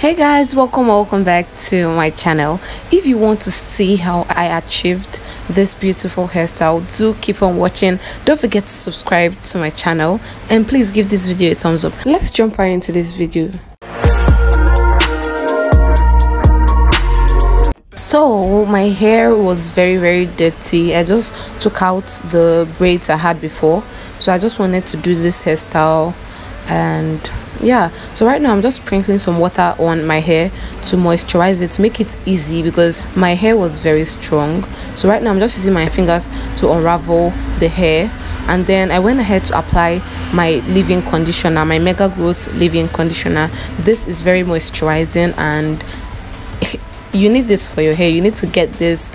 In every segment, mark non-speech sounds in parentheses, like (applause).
hey guys welcome welcome back to my channel. If you want to see how i achieved this beautiful hairstyle do keep on watching. Don't forget to subscribe to my channel and please give this video a thumbs up. Let's jump right into this video. So my hair was very very dirty. I just took out the braids i had before. So i just wanted to do this hairstyle and yeah so right now i'm just sprinkling some water on my hair to moisturize it to make it easy because my hair was very strong. So right now i'm just using my fingers to unravel the hair and then i went ahead to apply my leave-in conditioner my mega growth leave-in conditioner. This is very moisturizing and (laughs) you need this for your hair. You need to get this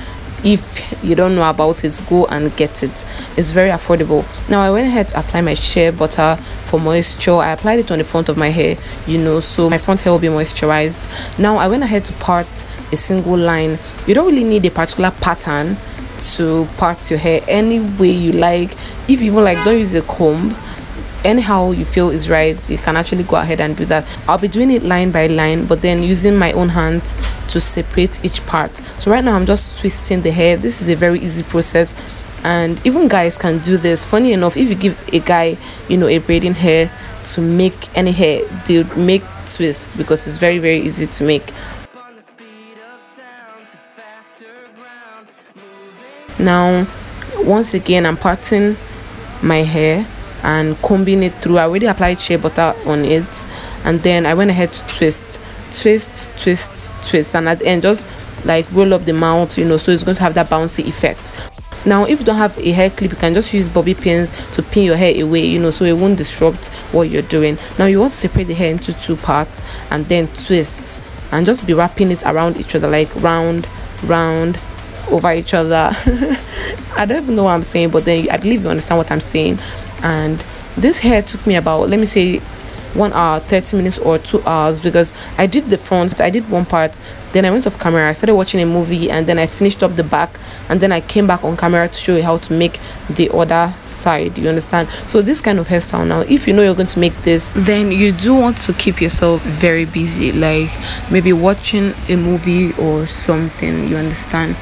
if you don't know about it go and get it. It's very affordable. Now i went ahead to apply my shea butter for moisture. I applied it on the front of my hair you know so my front hair will be moisturized. Now i went ahead to part a single line. You don't really need a particular pattern to part your hair any way you like. If you even like don't use a comb anyhow you feel is right you can actually go ahead and do that. I'll be doing it line by line but then using my own hands to separate each part. So right now i'm just twisting the hair. This is a very easy process. And even guys can do this. Funny enough if you give a guy you know a braiding hair to make any hair they make twists because it's very very easy to make. Now once again i'm parting my hair and combing it through. I already applied shea butter on it. And then I went ahead to twist, twist, twist, twist, and at the end just like roll up the mount, you know, so it's going to have that bouncy effect. Now, if you don't have a hair clip, you can just use bobby pins to pin your hair away, you know, so it won't disrupt what you're doing. Now, you want to separate the hair into two parts and then twist and just be wrapping it around each other, like round, round, over each other. (laughs) I don't even know what I'm saying, but then I believe you understand what I'm saying and this hair took me about let me say one hour 30 minutes or two hours because i did the front i did one part then i went off camera i started watching a movie and then i finished up the back and then i came back on camera to show you how to make the other side you understand? So this kind of hairstyle now if you know you're going to make this then you do want to keep yourself very busy like maybe watching a movie or something you understand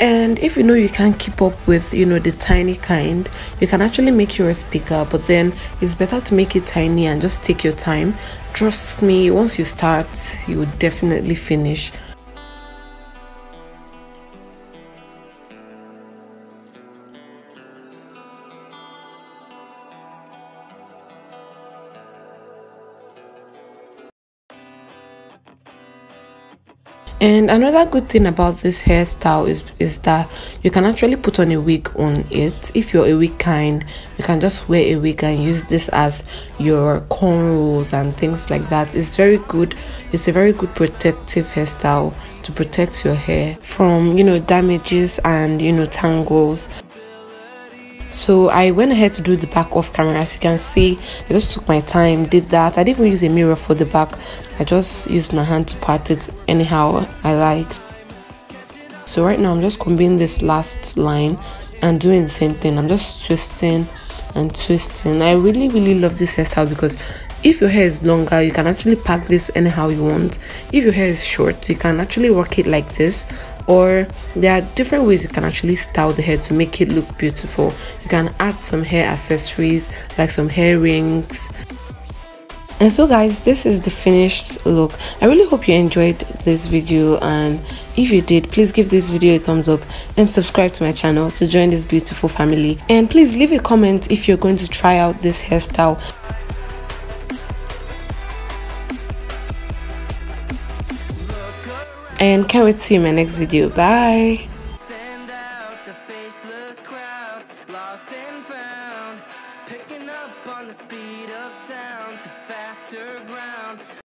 and if you know you can't keep up with you know the tiny kind you can actually make yours bigger. But then it's better to make it tiny and just take your time. Trust me once you start you will definitely finish and another good thing about this hairstyle is is that you can actually put on a wig on it. If you're a wig kind you can just wear a wig and use this as your cornrows and things like that. It's very good. It's a very good protective hairstyle to protect your hair from you know damages and you know tangles. So i went ahead to do the back off camera. As you can see i just took my time did that. I didn't even use a mirror for the back i just used my hand to part it. Anyhow i liked so right now i'm just combing this last line and doing the same thing. I'm just twisting and twisting. I really really love this hairstyle because if your hair is longer you can actually pack this anyhow you want. If your hair is short you can actually work it like this. Or there are different ways you can actually style the hair to make it look beautiful. You can add some hair accessories like some hair rings and so guys this is the finished look. I really hope you enjoyed this video and if you did please give this video a thumbs up and subscribe to my channel to join this beautiful family. And please leave a comment if you're going to try out this hairstyle. And can't wait to see you in my next video. Bye Picking up on the speed of sound to faster ground.